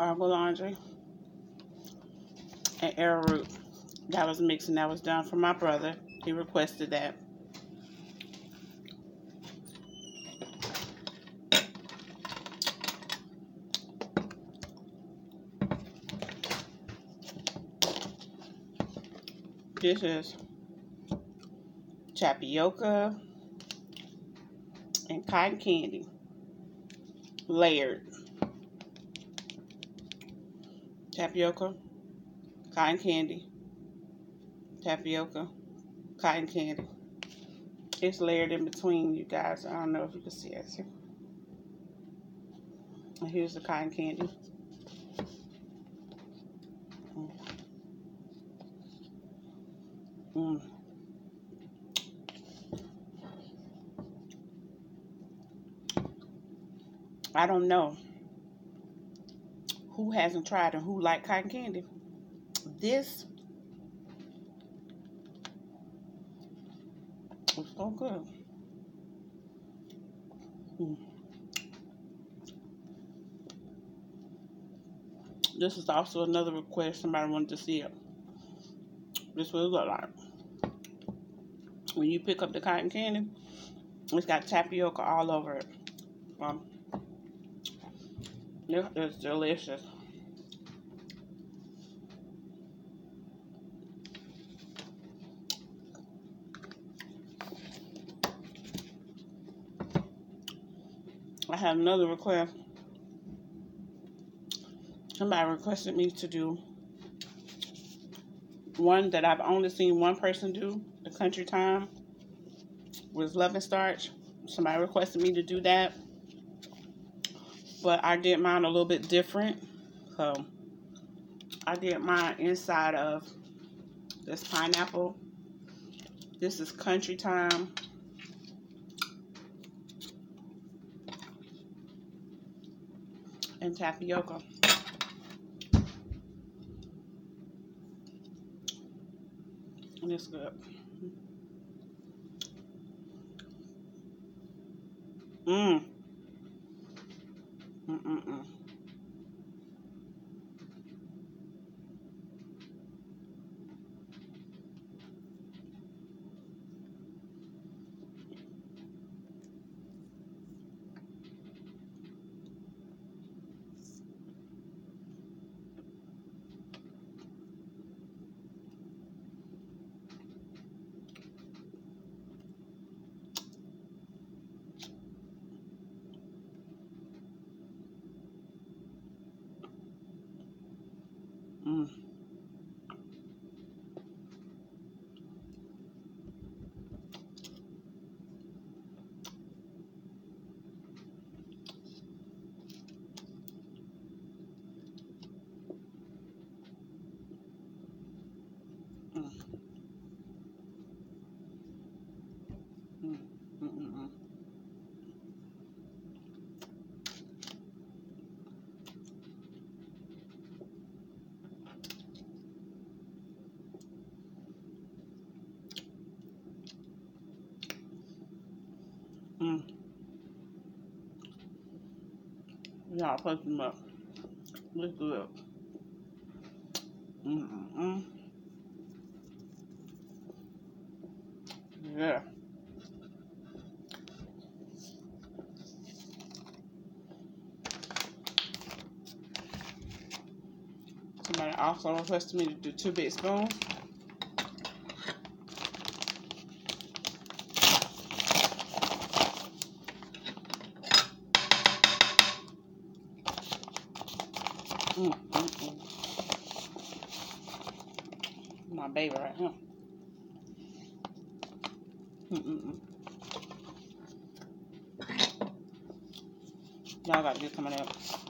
Um, Argo Laundry, and arrowroot. That was mixed and that was done for my brother. He requested that. This is tapioca and cotton candy layered. Tapioca, cotton candy, tapioca, cotton candy. It's layered in between, you guys. I don't know if you can see it. Here's the cotton candy. Mm. I don't know who hasn't tried and who like cotton candy. This is so good. Mm. This is also another request somebody wanted to see it. This will look like. When you pick up the cotton candy, it's got tapioca all over it. Um, it's delicious. I have another request. Somebody requested me to do one that I've only seen one person do, the country time, was love and starch. Somebody requested me to do that. But I did mine a little bit different. So I did mine inside of this pineapple. This is country time. And tapioca. And it's good. Mmm. Y'all put them up. Look good. Mm-mm-mm. Yeah. Somebody also requested me to do two big spoons. Mm, mm, mm. My baby right here. Mm, mm, mm. Y'all got to get some of that.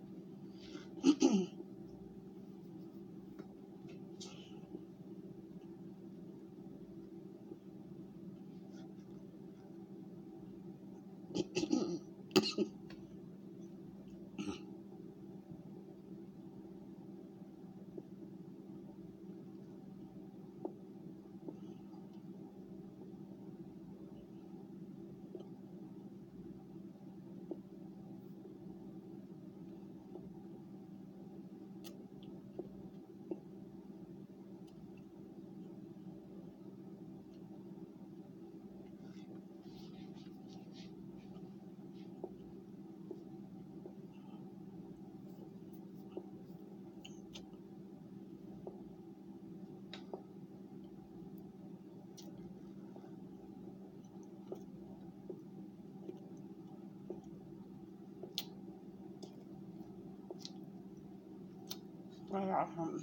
Well, um,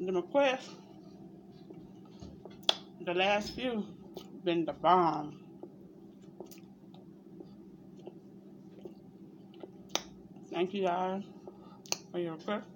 the request, the last few, been the bomb. Thank you guys for your request.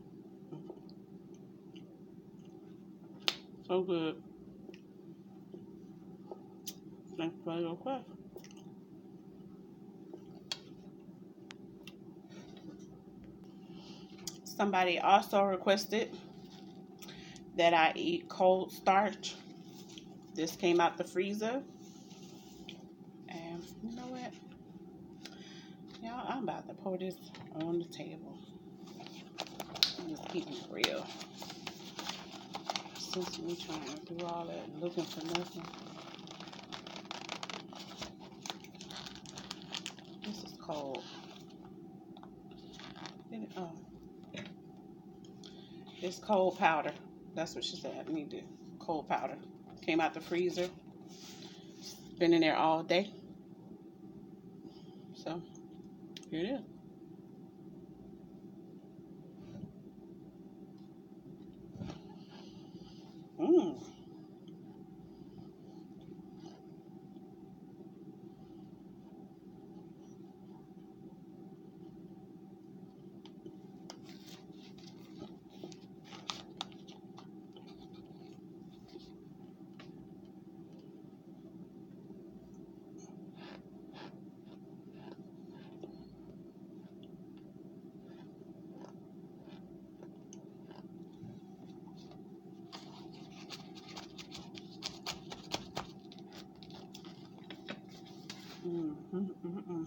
So good. Thanks for your request. Somebody also requested that I eat cold starch. This came out the freezer. And you know what? Y'all, I'm about to pour this on the table. Just keeping it real. Since we trying to do all that looking for nothing. This is cold. Then- Oh, uh, it's cold powder. That's what she said. I need the cold powder. Came out the freezer. Been in there all day. So here it is. 嗯嗯嗯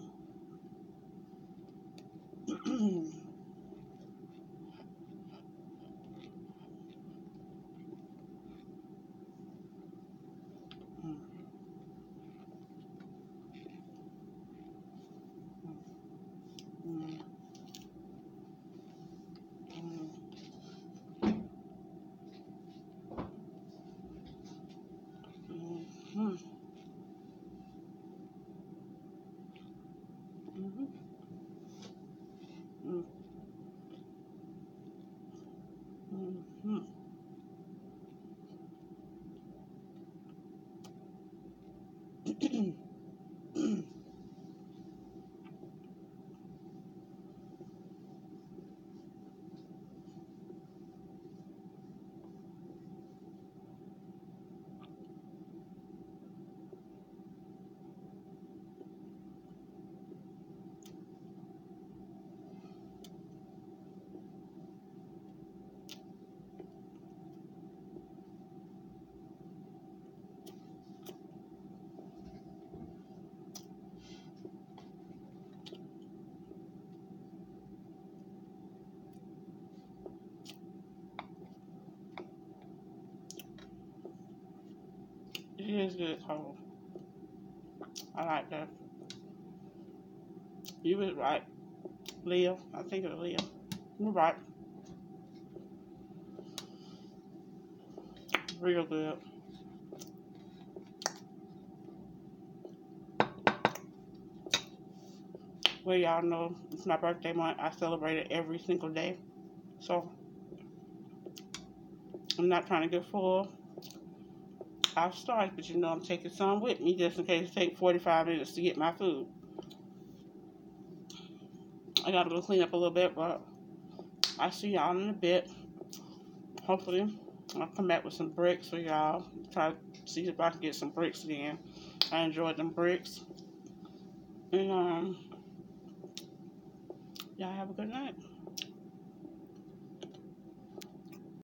Mm. Mm-hmm. It is good cold. I like that. You was right. Leo. I think it was Leo. You're right. Real good. Well, y'all know it's my birthday month. I celebrate it every single day. So, I'm not trying to get full. I'll start, but you know I'm taking some with me just in case it takes 45 minutes to get my food. I gotta go clean up a little bit, but I'll see y'all in a bit. Hopefully, I'll come back with some bricks for y'all. Try to see if I can get some bricks again. I enjoyed them bricks. And, um, y'all have a good night.